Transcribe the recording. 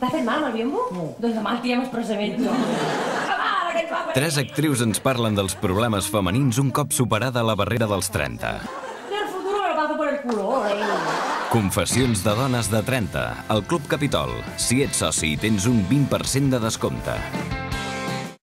T'ha fet mal el biombo? No. Doncs demà el tirem expressament. Ah, Tres actrius ens parlen dels problemes femenins un cop superada la barrera dels 30. El futuro lo paso por el culo, eh? Confessions de dones de 30, al Club Capitol. Si ets soci, tens un 20% de descompte.